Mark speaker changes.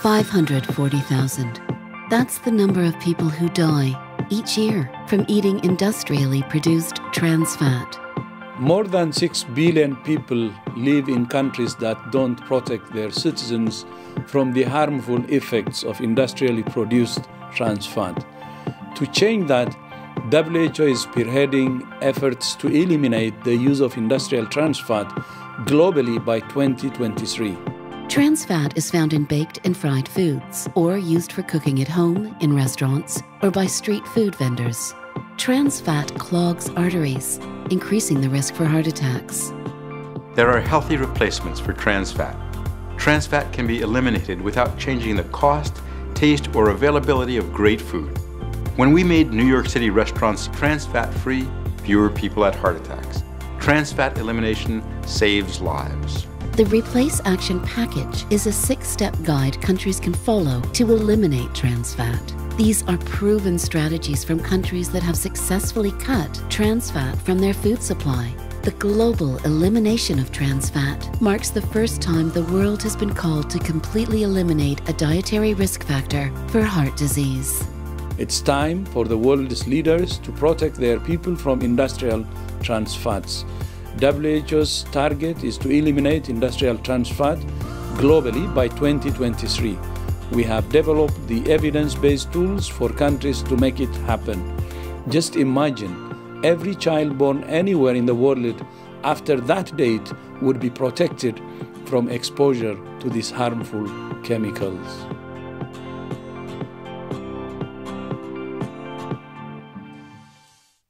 Speaker 1: 540,000. That's the number of people who die each year from eating industrially produced trans fat.
Speaker 2: More than 6 billion people live in countries that don't protect their citizens from the harmful effects of industrially produced trans fat. To change that, WHO is spearheading efforts to eliminate the use of industrial trans fat globally by 2023.
Speaker 1: Trans fat is found in baked and fried foods, or used for cooking at home, in restaurants, or by street food vendors. Trans fat clogs arteries, increasing the risk for heart attacks.
Speaker 3: There are healthy replacements for trans fat. Trans fat can be eliminated without changing the cost, taste, or availability of great food. When we made New York City restaurants trans fat free, fewer people had heart attacks. Trans fat elimination saves lives.
Speaker 1: The Replace Action Package is a six step guide countries can follow to eliminate trans fat. These are proven strategies from countries that have successfully cut trans fat from their food supply. The global elimination of trans fat marks the first time the world has been called to completely eliminate a dietary risk factor for heart disease.
Speaker 2: It's time for the world's leaders to protect their people from industrial trans fats. WHO's target is to eliminate industrial trans fat globally by 2023. We have developed the evidence based tools for countries to make it happen. Just imagine every child born anywhere in the world after that date would be protected from exposure to these harmful chemicals.